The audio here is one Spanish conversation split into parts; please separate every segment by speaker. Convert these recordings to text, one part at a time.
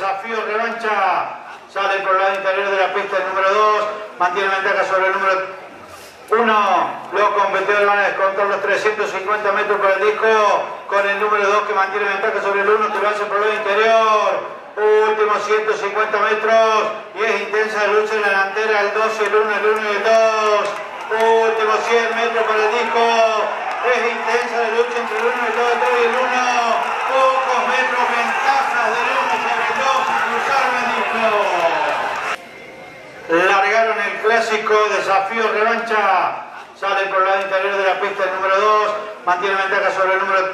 Speaker 1: desafío, revancha. Sale por el lado interior de la pista número 2, mantiene ventaja sobre el número 1. Los competidores van a descontar los 350 metros para el disco. Con el número 2 que mantiene ventaja sobre el 1 que lo hace por el interior. Últimos 150 metros. Y es intensa lucha en la delantera. El 2, el 1, el 1 y el 2. Últimos 100 metros para el disco. Es intensa la lucha entre el 1, el 2, el 2 y el 1. Pocos metros ventajas del 1 sobre el 2. Cruzaron el disco. Largaron el clásico desafío revancha. Sale por el lado interior de la pista el número 2. Mantiene ventaja sobre el número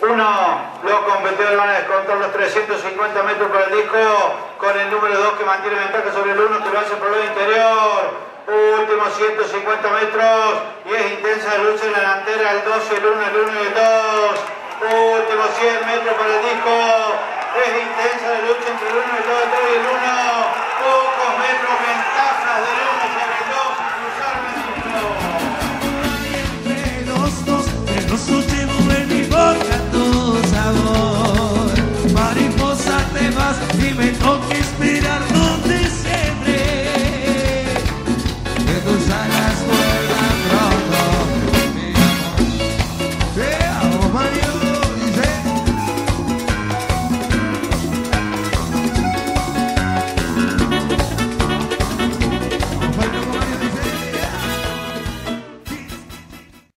Speaker 1: 1. Los competidores van a descontar los 350 metros para el disco. Con el número 2 que mantiene ventaja sobre el 1 que lo hace por el lado interior. Últimos 150 metros. Y es intensa la lucha en la delantera. El 2, el 1, el 1 y el 2. Últimos 100 metros para el disco. Es intensa la lucha entre el 1, el 2, el 3 y el 1.